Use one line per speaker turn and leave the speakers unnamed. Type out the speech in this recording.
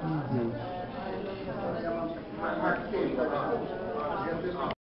嗯。嗯。